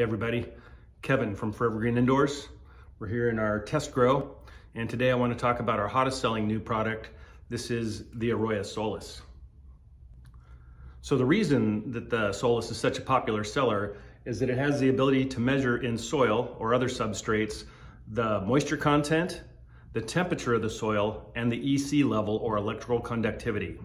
Hey everybody, Kevin from Forever Green Indoors. We're here in our test grow, and today I want to talk about our hottest selling new product. This is the AROYA SOLUS. So the reason that the Solus is such a popular seller is that it has the ability to measure in soil or other substrates the moisture content, the temperature of the soil, and the EC level or electrical conductivity.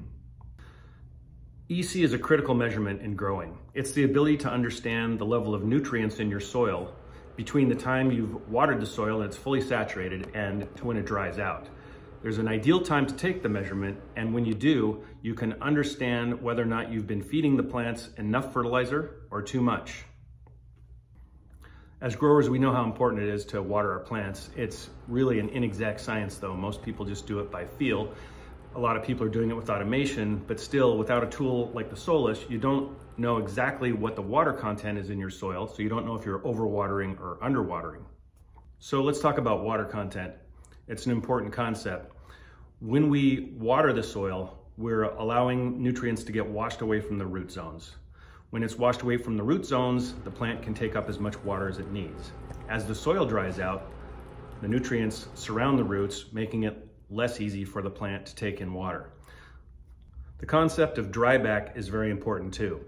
EC is a critical measurement in growing. It's the ability to understand the level of nutrients in your soil between the time you've watered the soil and it's fully saturated and to when it dries out. There's an ideal time to take the measurement, and when you do, you can understand whether or not you've been feeding the plants enough fertilizer or too much. As growers, we know how important it is to water our plants. It's really an inexact science though. Most people just do it by feel a lot of people are doing it with automation, but still without a tool like the Solus, you don't know exactly what the water content is in your soil, so you don't know if you're overwatering or underwatering. So let's talk about water content. It's an important concept. When we water the soil, we're allowing nutrients to get washed away from the root zones. When it's washed away from the root zones, the plant can take up as much water as it needs. As the soil dries out, the nutrients surround the roots, making it less easy for the plant to take in water. The concept of dryback is very important too.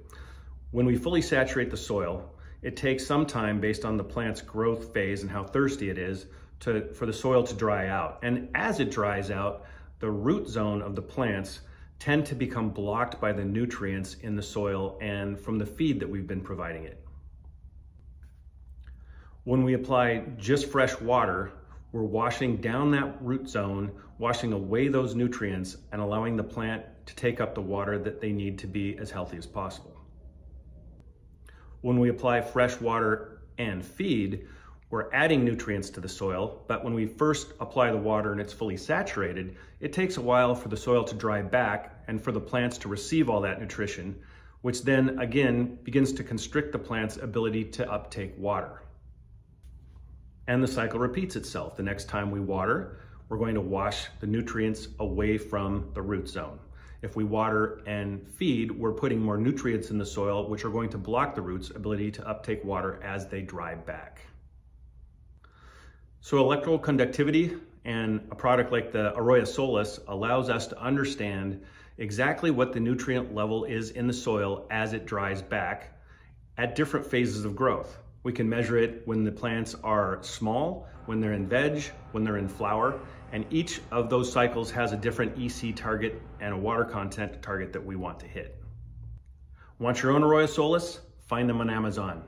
When we fully saturate the soil, it takes some time based on the plant's growth phase and how thirsty it is to, for the soil to dry out. And as it dries out, the root zone of the plants tend to become blocked by the nutrients in the soil and from the feed that we've been providing it. When we apply just fresh water, we're washing down that root zone, washing away those nutrients and allowing the plant to take up the water that they need to be as healthy as possible. When we apply fresh water and feed, we're adding nutrients to the soil, but when we first apply the water and it's fully saturated, it takes a while for the soil to dry back and for the plants to receive all that nutrition, which then again begins to constrict the plant's ability to uptake water. And the cycle repeats itself. The next time we water, we're going to wash the nutrients away from the root zone. If we water and feed, we're putting more nutrients in the soil, which are going to block the roots' ability to uptake water as they dry back. So electrical conductivity and a product like the AROYA SOLUS allows us to understand exactly what the nutrient level is in the soil as it dries back at different phases of growth. We can measure it when the plants are small, when they're in veg, when they're in flower, and each of those cycles has a different EC target and a water content target that we want to hit. Want your own AROYA SOLUS? Find them on Amazon.